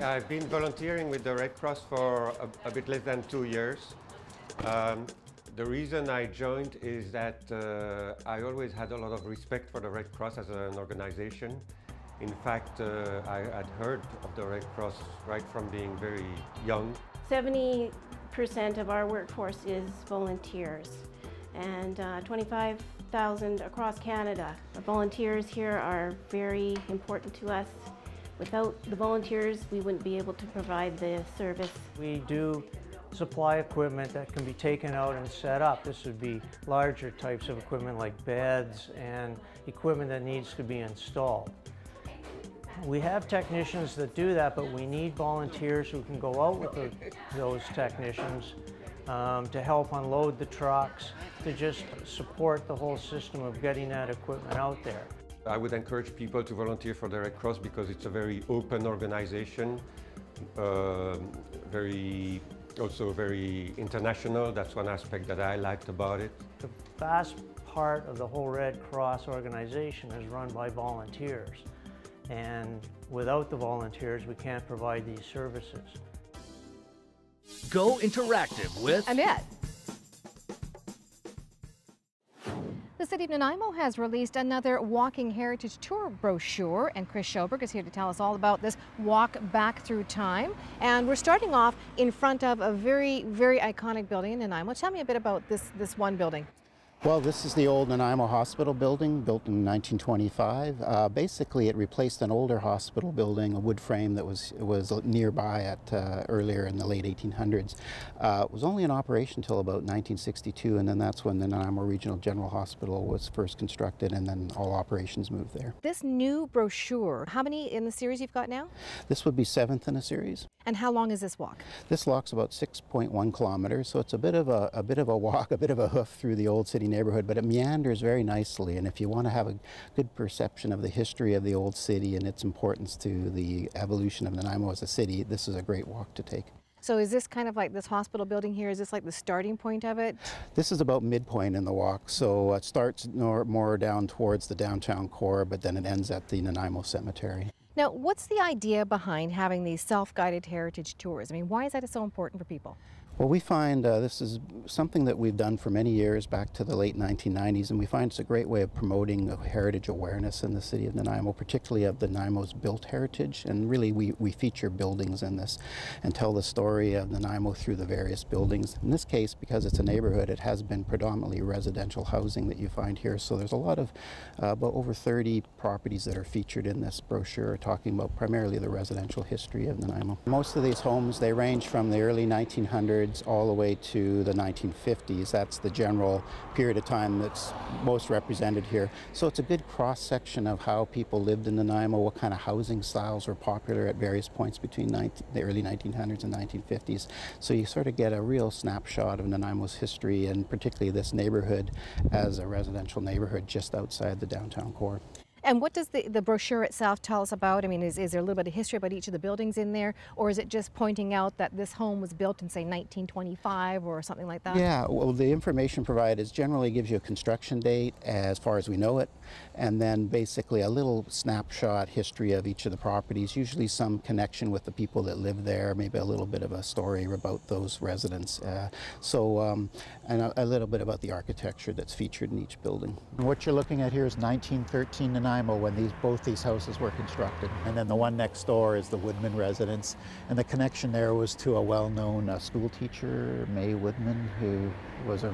I've been volunteering with the Red Cross for a, a bit less than two years. Um, the reason I joined is that uh, I always had a lot of respect for the Red Cross as an organization. In fact, uh, I had heard of the Red Cross right from being very young. 70% of our workforce is volunteers and uh, 25,000 across Canada. Volunteers here are very important to us. Without the volunteers, we wouldn't be able to provide the service. We do supply equipment that can be taken out and set up. This would be larger types of equipment like beds and equipment that needs to be installed. We have technicians that do that, but we need volunteers who can go out with the, those technicians um, to help unload the trucks, to just support the whole system of getting that equipment out there. I would encourage people to volunteer for the Red Cross because it's a very open organization, uh, very also very international. That's one aspect that I liked about it. The vast part of the whole Red Cross organization is run by volunteers. And without the volunteers, we can't provide these services. Go interactive with Annette. City of Nanaimo has released another Walking Heritage Tour brochure, and Chris Sholberg is here to tell us all about this walk back through time. And we're starting off in front of a very, very iconic building in Nanaimo. Tell me a bit about this, this one building. Well, this is the old Nanaimo Hospital building, built in 1925. Uh, basically, it replaced an older hospital building, a wood frame that was was nearby at uh, earlier in the late 1800s. Uh, it was only in operation until about 1962, and then that's when the Nanaimo Regional General Hospital was first constructed, and then all operations moved there. This new brochure, how many in the series you've got now? This would be seventh in a series. And how long is this walk? This walk's about 6.1 kilometers, so it's a bit of a, a bit of a walk, a bit of a hoof through the old city neighborhood, but it meanders very nicely. And if you want to have a good perception of the history of the old city and its importance to the evolution of Nanaimo as a city, this is a great walk to take. So is this kind of like this hospital building here? Is this like the starting point of it? This is about midpoint in the walk. So it starts more, more down towards the downtown core, but then it ends at the Nanaimo Cemetery. Now, what's the idea behind having these self-guided heritage tours? I mean, why is that so important for people? Well, we find uh, this is something that we've done for many years, back to the late 1990s, and we find it's a great way of promoting heritage awareness in the city of Nanaimo, particularly of the Nanaimo's built heritage. And really, we, we feature buildings in this and tell the story of Nanaimo through the various buildings. In this case, because it's a neighborhood, it has been predominantly residential housing that you find here. So there's a lot of, uh, about over 30 properties that are featured in this brochure, talking about primarily the residential history of Nanaimo. Most of these homes, they range from the early 1900s all the way to the 1950s. That's the general period of time that's most represented here. So it's a good cross section of how people lived in Nanaimo, what kind of housing styles were popular at various points between 19, the early 1900s and 1950s. So you sort of get a real snapshot of Nanaimo's history and particularly this neighborhood as a residential neighborhood just outside the downtown core. And what does the, the brochure itself tell us about? I mean, is, is there a little bit of history about each of the buildings in there? Or is it just pointing out that this home was built in, say, 1925 or something like that? Yeah, well, the information provided is generally gives you a construction date as far as we know it, and then basically a little snapshot history of each of the properties, usually some connection with the people that live there, maybe a little bit of a story about those residents. Uh, so, um, and a, a, little bit about the architecture that's featured in each building. What you're looking at here is 1913 to Nanaimo when these, both these houses were constructed. And then the one next door is the Woodman residence. And the connection there was to a well-known uh, school teacher, May Woodman, who was a,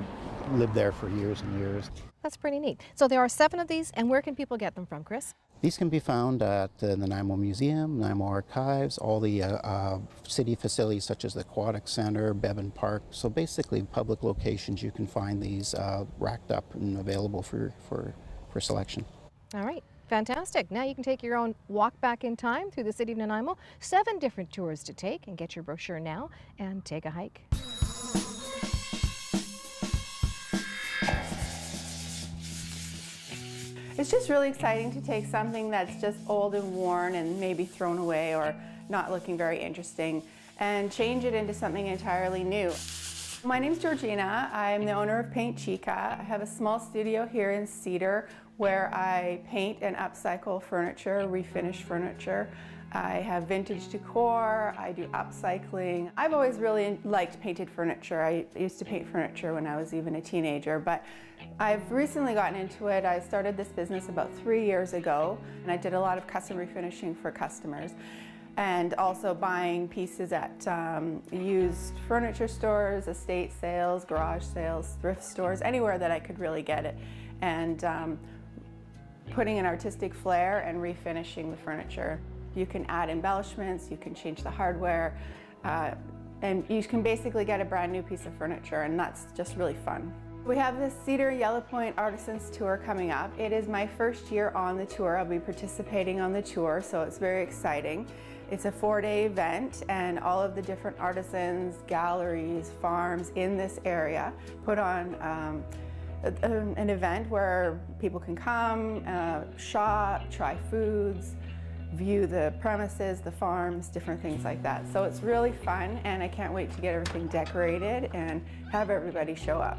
lived there for years and years. That's pretty neat. So there are seven of these, and where can people get them from, Chris? These can be found at the Nanaimo Museum, Nanaimo Archives, all the uh, uh, city facilities such as the Aquatic Center, Beban Park. So basically public locations you can find these uh, racked up and available for, for, for selection. All right. Fantastic. Now you can take your own walk back in time through the city of Nanaimo. Seven different tours to take and get your brochure now and take a hike. It's just really exciting to take something that's just old and worn and maybe thrown away or not looking very interesting and change it into something entirely new. My name is Georgina. I'm the owner of Paint Chica. I have a small studio here in Cedar where I paint and upcycle furniture, refinish furniture. I have vintage decor, I do upcycling. I've always really liked painted furniture. I used to paint furniture when I was even a teenager, but I've recently gotten into it. I started this business about three years ago, and I did a lot of custom refinishing for customers and also buying pieces at um, used furniture stores, estate sales, garage sales, thrift stores, anywhere that I could really get it. And um, putting an artistic flair and refinishing the furniture. You can add embellishments, you can change the hardware, uh, and you can basically get a brand new piece of furniture, and that's just really fun. We have the Cedar Yellow Point Artisans Tour coming up. It is my first year on the tour. I'll be participating on the tour, so it's very exciting. It's a four-day event, and all of the different artisans, galleries, farms in this area put on um, an event where people can come, uh, shop, try foods, view the premises, the farms, different things like that. So it's really fun and I can't wait to get everything decorated and have everybody show up.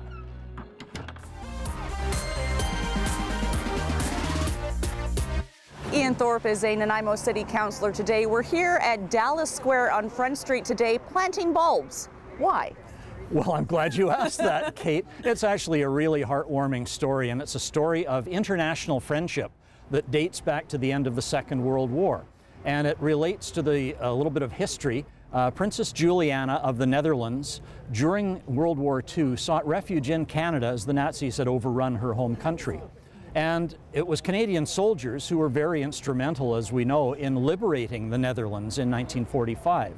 Ian Thorpe is a Nanaimo City Councilor today. We're here at Dallas Square on Front Street today planting bulbs. Why? Well, I'm glad you asked that, Kate. It's actually a really heartwarming story, and it's a story of international friendship that dates back to the end of the Second World War. And it relates to the, a little bit of history. Uh, Princess Juliana of the Netherlands, during World War II, sought refuge in Canada as the Nazis had overrun her home country. And it was Canadian soldiers who were very instrumental, as we know, in liberating the Netherlands in 1945.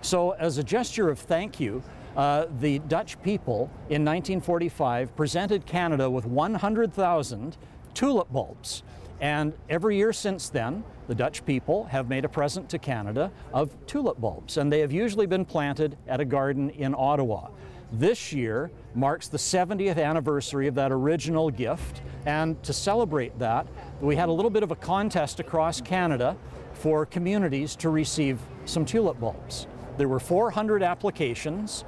So, as a gesture of thank you, uh, the Dutch people in 1945 presented Canada with 100,000 tulip bulbs. And every year since then, the Dutch people have made a present to Canada of tulip bulbs, and they have usually been planted at a garden in Ottawa. This year marks the 70th anniversary of that original gift, and to celebrate that, we had a little bit of a contest across Canada for communities to receive some tulip bulbs. There were 400 applications.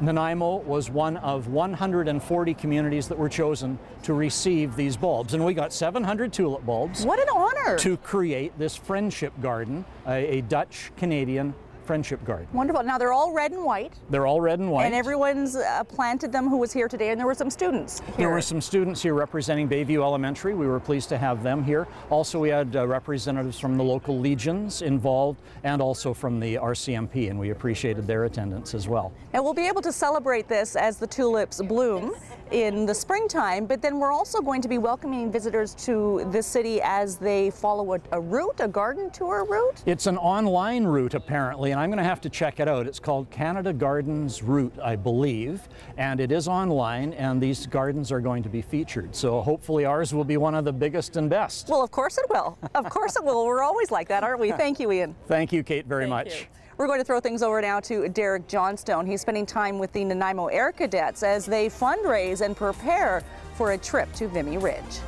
Nanaimo was one of 140 communities that were chosen to receive these bulbs. And we got 700 tulip bulbs. What an honor! To create this friendship garden, a, a Dutch Canadian Friendship Garden. Wonderful. Now they're all red and white. They're all red and white. And everyone's uh, planted them who was here today, and there were some students here. There were some students here representing Bayview Elementary. We were pleased to have them here. Also, we had uh, representatives from the local legions involved and also from the RCMP, and we appreciated their attendance as well. And we'll be able to celebrate this as the tulips bloom in the springtime, but then we're also going to be welcoming visitors to the city as they follow a, a route, a garden tour route? It's an online route, apparently, and I'm going to have to check it out. It's called Canada Gardens Route, I believe, and it is online, and these gardens are going to be featured. So hopefully ours will be one of the biggest and best. Well, of course it will. Of course it will. We're always like that, aren't we? Thank you, Ian. Thank you, Kate, very Thank much. You. We're going to throw things over now to Derek Johnstone. He's spending time with the Nanaimo Air Cadets as they fundraise and prepare for a trip to Vimy Ridge.